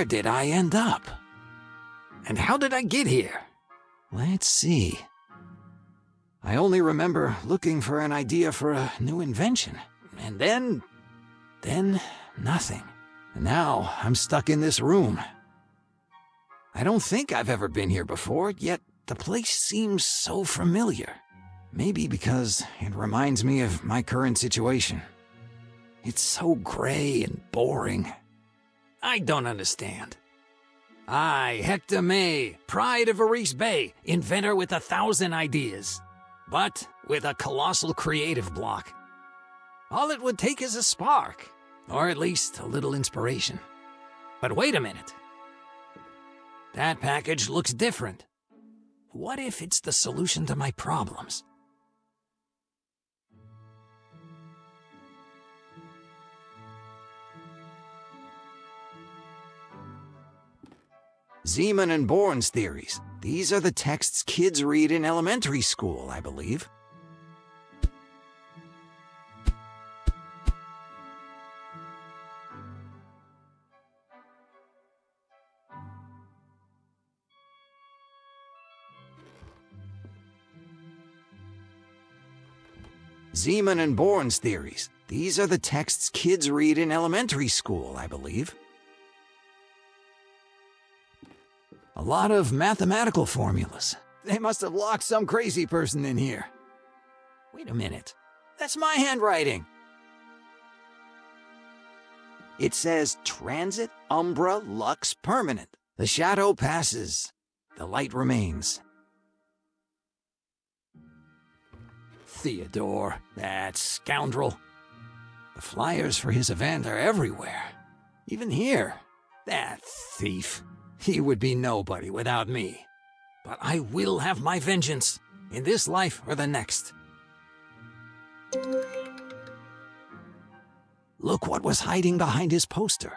Where did I end up? And how did I get here? Let's see. I only remember looking for an idea for a new invention. And then. then nothing. And now I'm stuck in this room. I don't think I've ever been here before, yet the place seems so familiar. Maybe because it reminds me of my current situation. It's so gray and boring. I don't understand. I, Hector May, pride of Aris Bay, inventor with a thousand ideas, but with a colossal creative block. All it would take is a spark, or at least a little inspiration. But wait a minute. That package looks different. What if it's the solution to my problems? Zeeman and Bourne's theories. These are the texts kids read in elementary school, I believe. Zeeman and Bourne's theories. These are the texts kids read in elementary school, I believe. A lot of mathematical formulas. They must have locked some crazy person in here. Wait a minute. That's my handwriting. It says Transit Umbra Lux Permanent. The shadow passes. The light remains. Theodore, that scoundrel. The flyers for his event are everywhere. Even here. That thief. He would be nobody without me. But I will have my vengeance, in this life or the next. Look what was hiding behind his poster.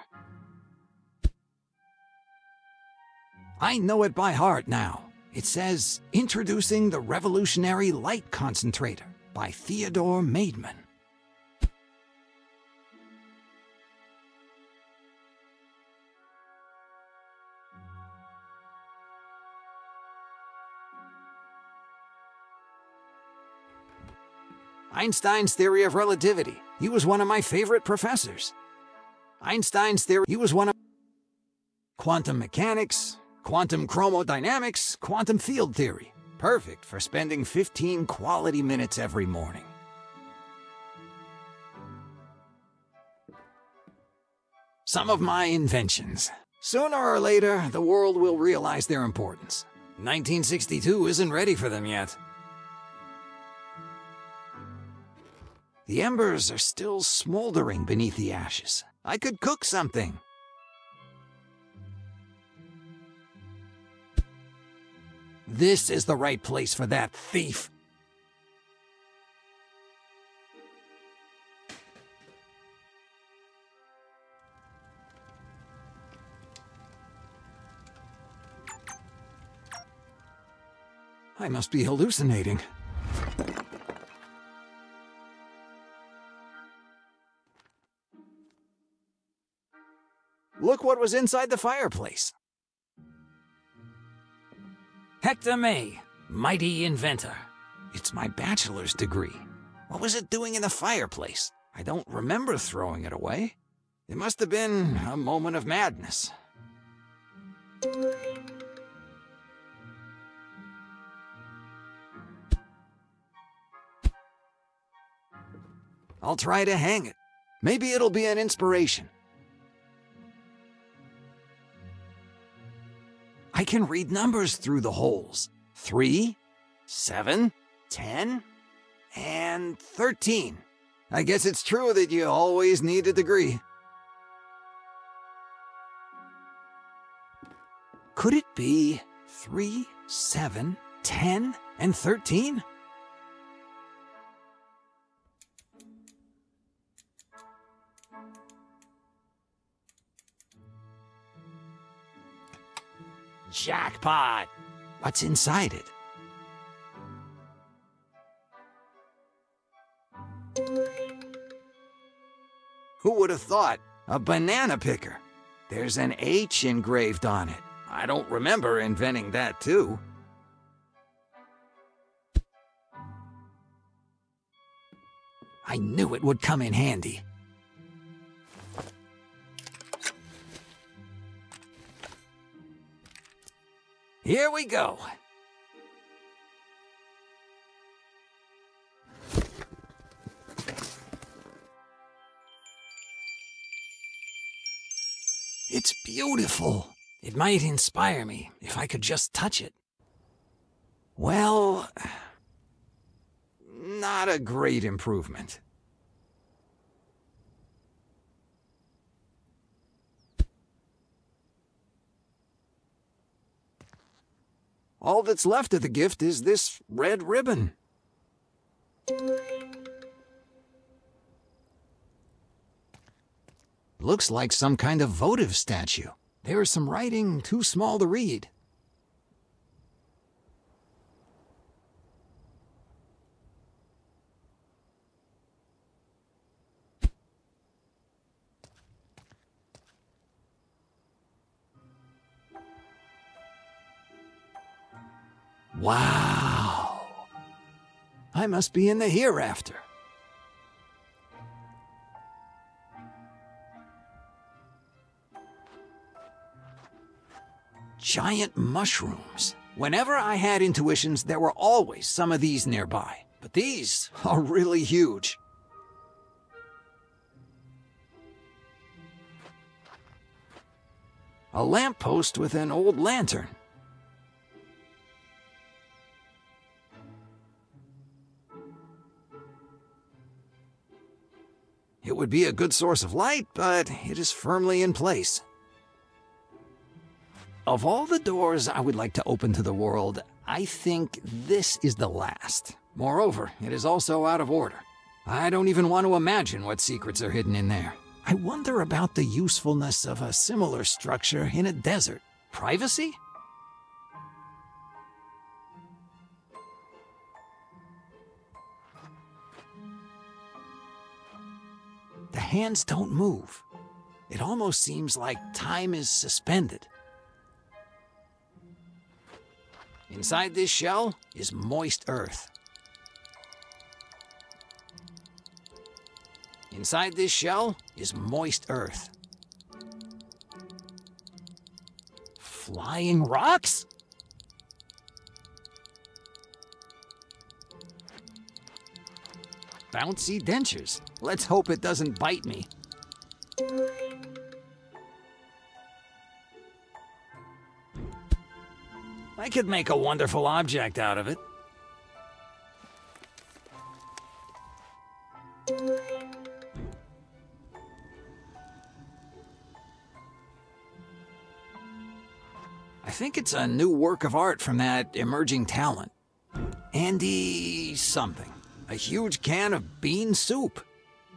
I know it by heart now. It says, Introducing the Revolutionary Light Concentrator by Theodore Maidman. Einstein's theory of relativity. He was one of my favorite professors. Einstein's theory, he was one of quantum mechanics, quantum chromodynamics, quantum field theory. Perfect for spending 15 quality minutes every morning. Some of my inventions. Sooner or later, the world will realize their importance. 1962 isn't ready for them yet. The embers are still smoldering beneath the ashes. I could cook something. This is the right place for that thief. I must be hallucinating. Was inside the fireplace. Hector May, mighty inventor. It's my bachelor's degree. What was it doing in the fireplace? I don't remember throwing it away. It must have been a moment of madness. I'll try to hang it. Maybe it'll be an inspiration. I can read numbers through the holes. Three, seven, ten, and thirteen. I guess it's true that you always need a degree. Could it be three, seven, ten, and thirteen? Jackpot! What's inside it? Who would have thought? A banana picker. There's an H engraved on it. I don't remember inventing that, too. I knew it would come in handy. Here we go. It's beautiful. It might inspire me if I could just touch it. Well, not a great improvement. All that's left of the gift is this red ribbon. Looks like some kind of votive statue. There is some writing too small to read. Wow. I must be in the hereafter. Giant mushrooms. Whenever I had intuitions, there were always some of these nearby. But these are really huge. A lamppost with an old lantern. It would be a good source of light, but it is firmly in place. Of all the doors I would like to open to the world, I think this is the last. Moreover, it is also out of order. I don't even want to imagine what secrets are hidden in there. I wonder about the usefulness of a similar structure in a desert. Privacy? Hands don't move. It almost seems like time is suspended. Inside this shell is moist earth. Inside this shell is moist earth. Flying rocks? Bouncy dentures. Let's hope it doesn't bite me. I could make a wonderful object out of it. I think it's a new work of art from that emerging talent. Andy something. A huge can of bean soup.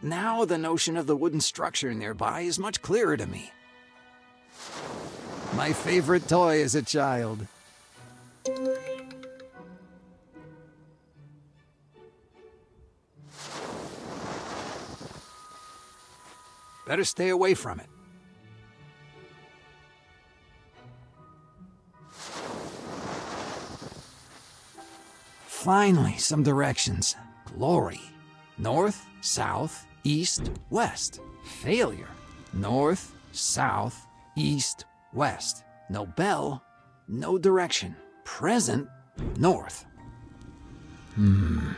Now the notion of the wooden structure nearby is much clearer to me. My favorite toy as a child. Better stay away from it. Finally, some directions. Glory. North, south, east, west. Failure. North, south, east, west. No bell, no direction. Present, north. Hmm.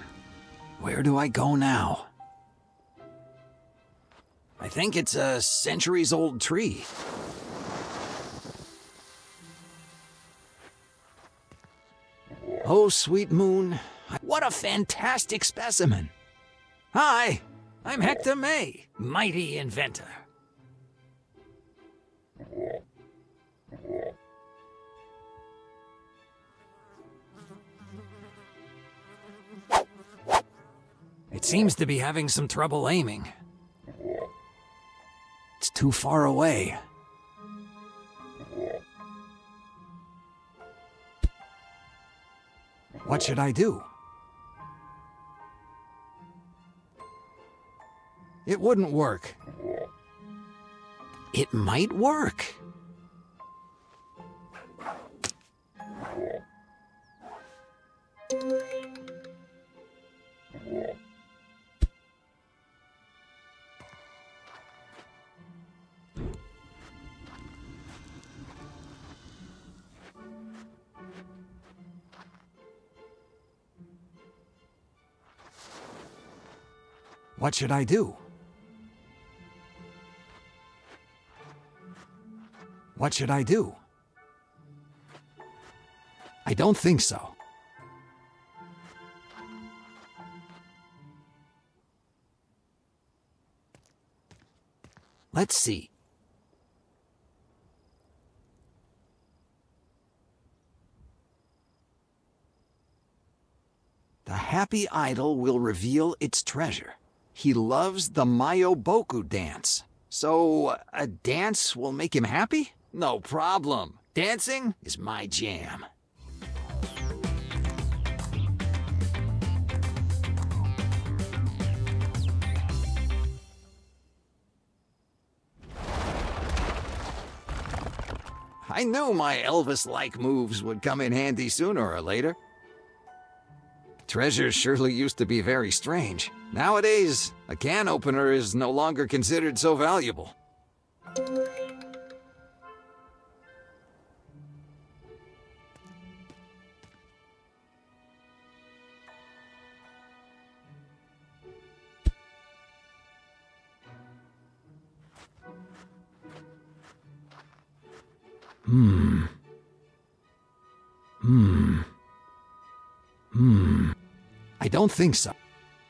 Where do I go now? I think it's a centuries old tree. Oh, sweet moon, what a fantastic specimen. Hi, I'm Hector May, mighty inventor. It seems to be having some trouble aiming. It's too far away. What should I do? It wouldn't work. It might work. What should I do? What should I do? I don't think so. Let's see. The happy idol will reveal its treasure. He loves the Mayoboku dance. So, a dance will make him happy? No problem. Dancing is my jam. I knew my Elvis-like moves would come in handy sooner or later. Treasures surely used to be very strange. Nowadays, a can opener is no longer considered so valuable. Hmm. Hmm. Hmm. I don't think so.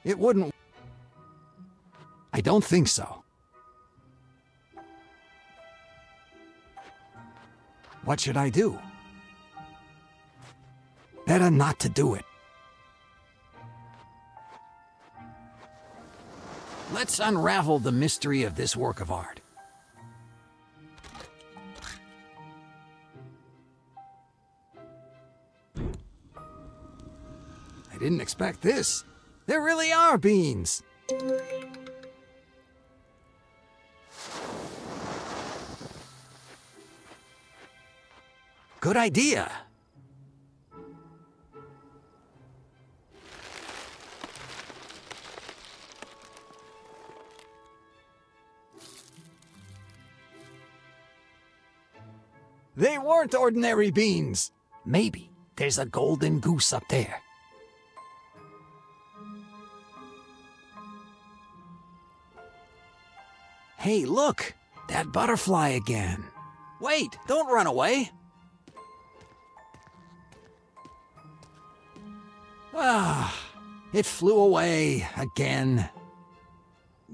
It wouldn't... I don't think so. What should I do? Better not to do it. Let's unravel the mystery of this work of art. I didn't expect this. There really are beans. Good idea. They weren't ordinary beans. Maybe there's a golden goose up there. Hey, look! That butterfly again. Wait, don't run away. Ah, it flew away again.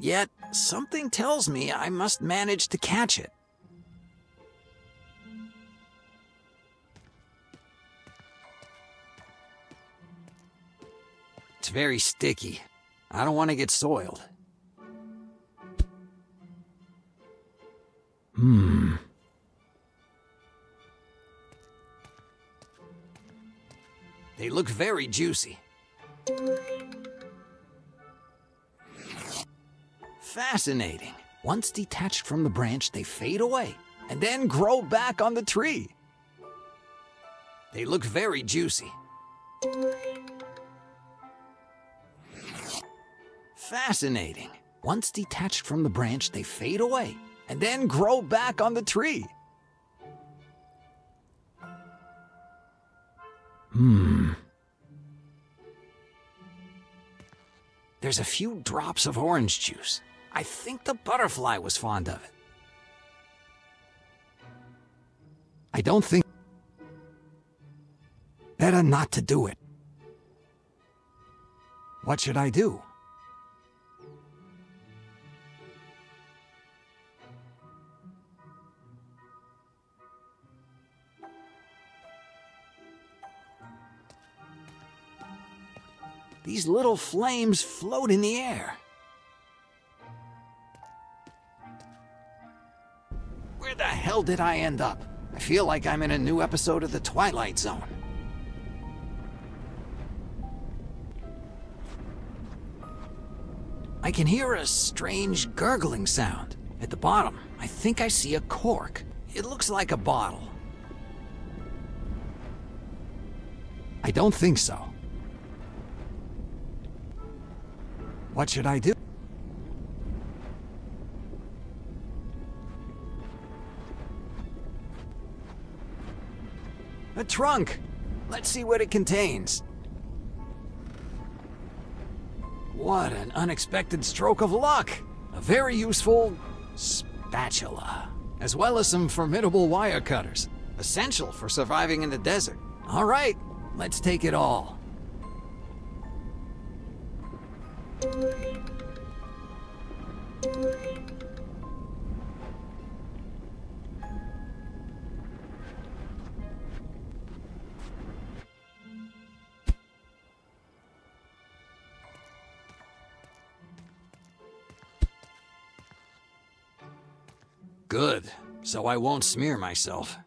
Yet, something tells me I must manage to catch it. It's very sticky. I don't want to get soiled. Hmm. They look very juicy. Fascinating. Once detached from the branch, they fade away and then grow back on the tree. They look very juicy. Fascinating. Once detached from the branch, they fade away and then grow back on the tree. Hmm. There's a few drops of orange juice. I think the butterfly was fond of it. I don't think... Better not to do it. What should I do? These little flames float in the air. Where the hell did I end up? I feel like I'm in a new episode of The Twilight Zone. I can hear a strange gurgling sound. At the bottom, I think I see a cork. It looks like a bottle. I don't think so. What should I do? A trunk! Let's see what it contains. What an unexpected stroke of luck! A very useful spatula, as well as some formidable wire cutters, essential for surviving in the desert. All right, let's take it all. Good, so I won't smear myself.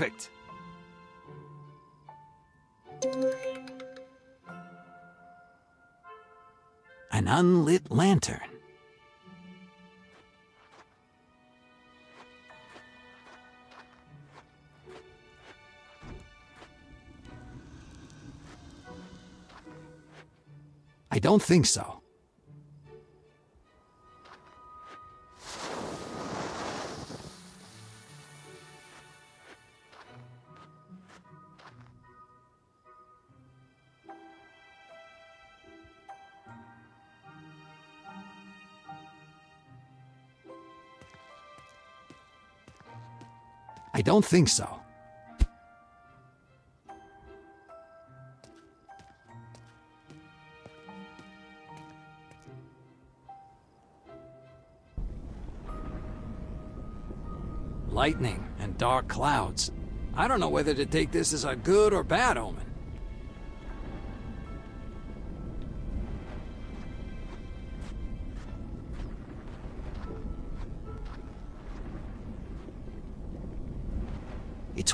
Perfect! An unlit lantern. I don't think so. Don't think so. Lightning and dark clouds. I don't know whether to take this as a good or bad omen.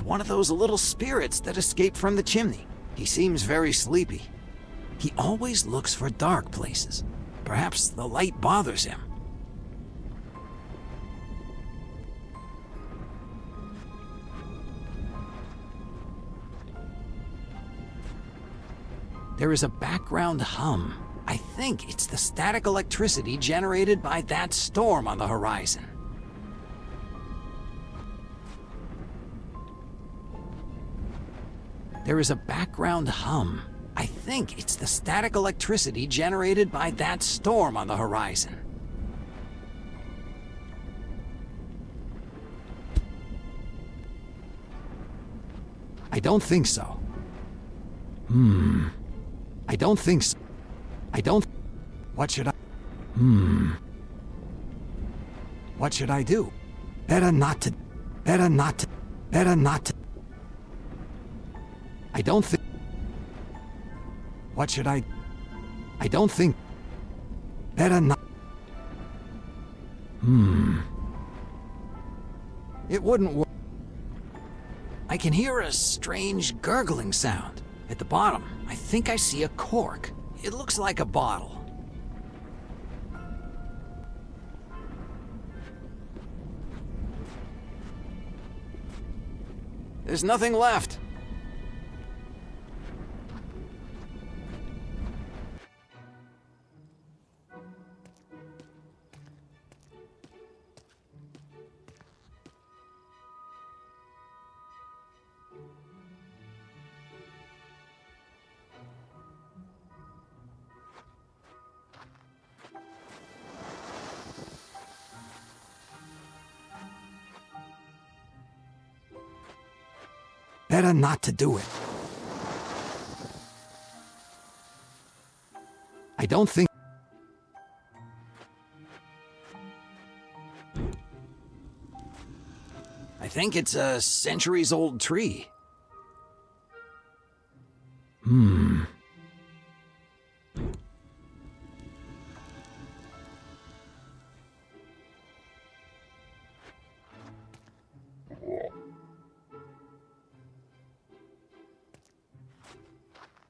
One of those little spirits that escaped from the chimney. He seems very sleepy. He always looks for dark places. Perhaps the light bothers him. There is a background hum. I think it's the static electricity generated by that storm on the horizon. There is a background hum. I think it's the static electricity generated by that storm on the horizon. I don't think so. Hmm. I don't think so. I don't... What should I... Hmm. What should I do? Better not to... Better not to... Better not to... I don't think... What should I... I don't think... Better not... Hmm... It wouldn't work. I can hear a strange gurgling sound. At the bottom, I think I see a cork. It looks like a bottle. There's nothing left. Better not to do it. I don't think... I think it's a centuries-old tree. Hmm.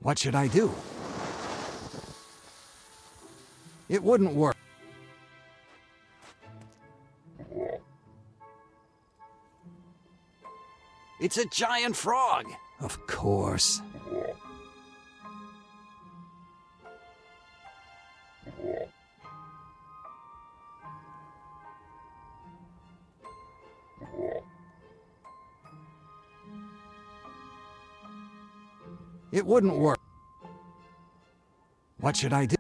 What should I do? It wouldn't work. It's a giant frog! Of course. It wouldn't work. What should I do?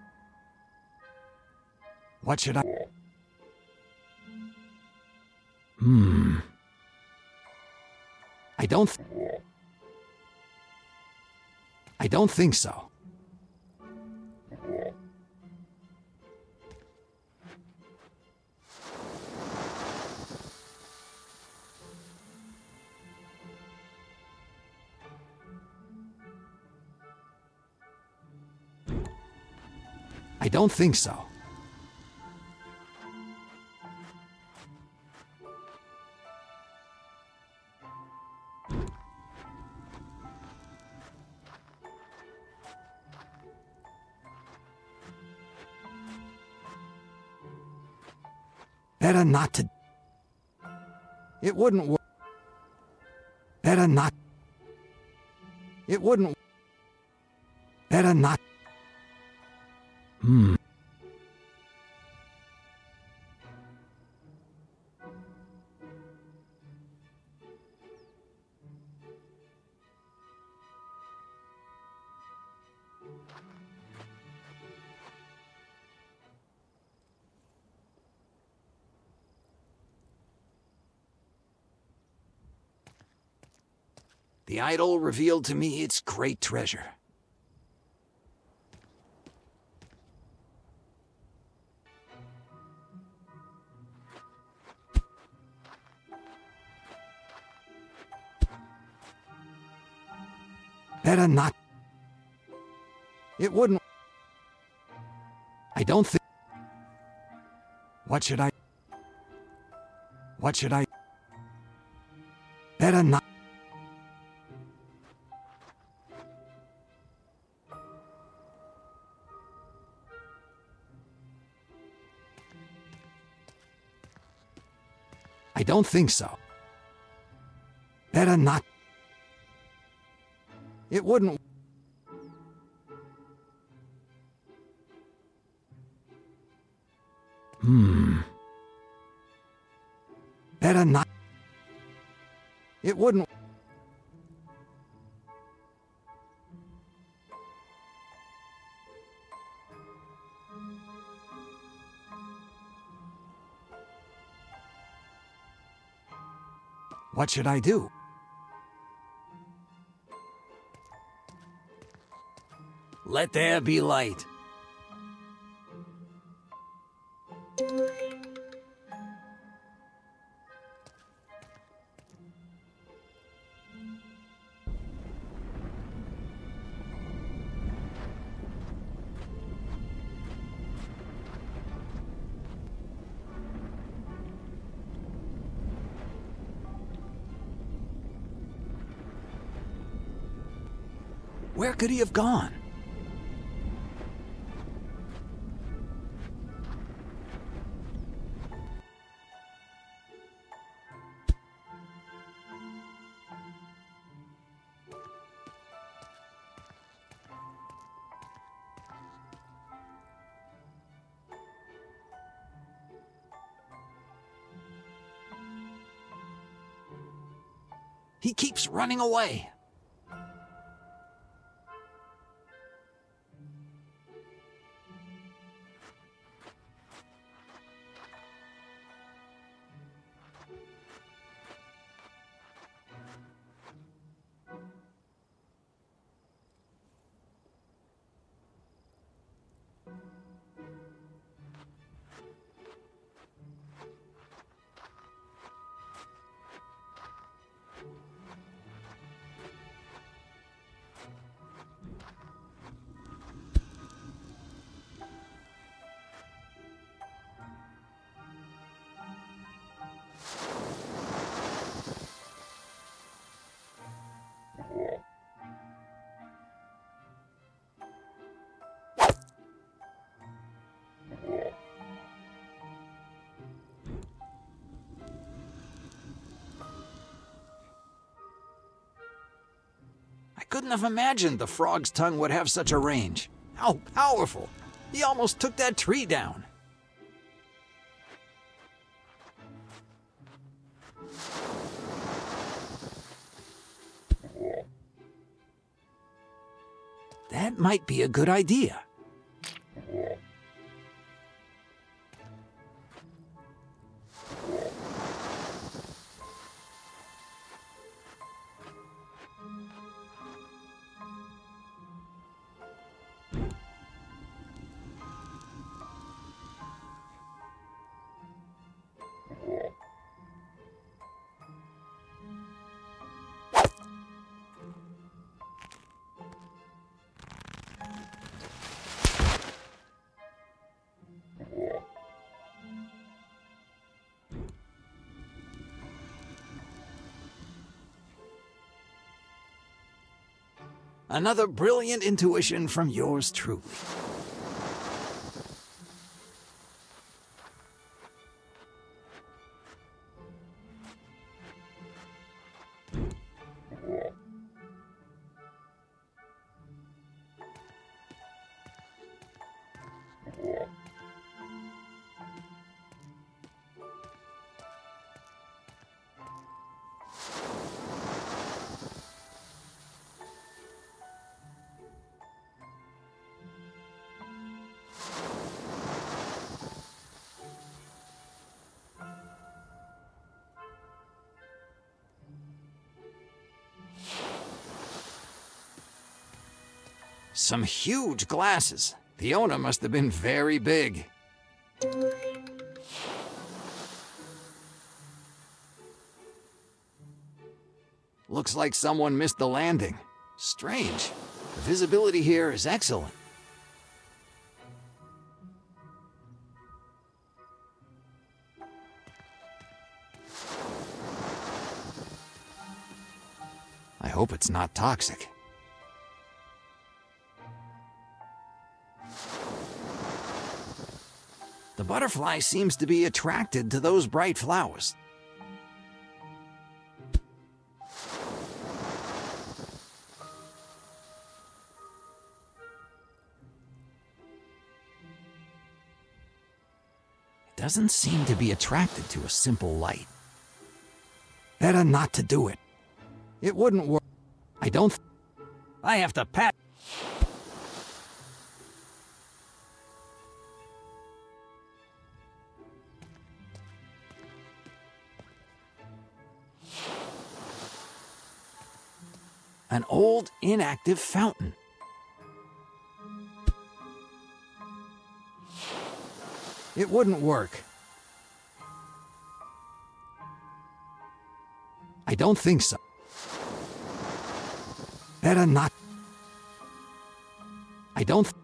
What should I... Hmm. I don't... I don't think so. Don't think so. Better not to... It wouldn't work. Better not... It wouldn't... Better not... Hmm. The idol revealed to me its great treasure. Better not. It wouldn't. I don't think. What should I? What should I? Better not. Don't think so. Better not. It wouldn't... What should I do? Let there be light. Where could he have gone? He keeps running away. Couldn't have imagined the frog's tongue would have such a range. How powerful! He almost took that tree down. That might be a good idea. Another brilliant intuition from yours truly. Some huge glasses. The owner must have been very big. Looks like someone missed the landing. Strange. The visibility here is excellent. I hope it's not toxic. Butterfly seems to be attracted to those bright flowers. It doesn't seem to be attracted to a simple light. Better not to do it. It wouldn't work. I don't... I have to pat... An old, inactive fountain. It wouldn't work. I don't think so. Better not. I don't.